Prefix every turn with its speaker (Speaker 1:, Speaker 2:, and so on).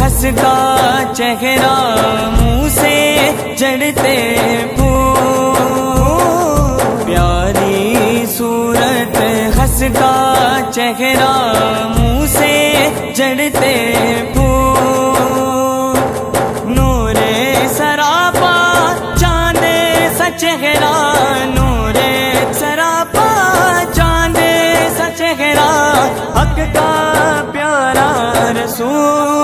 Speaker 1: हंसता चेहरा मुँह से जड़ते प्यारी सूरत हंसता चेहरा मुँह से जड़ते फूल। नूरे सरापा, चांदे सा चेहरा, नूरे सरापा, चाँद सा चेहरा, हक का प्यारा रसूल।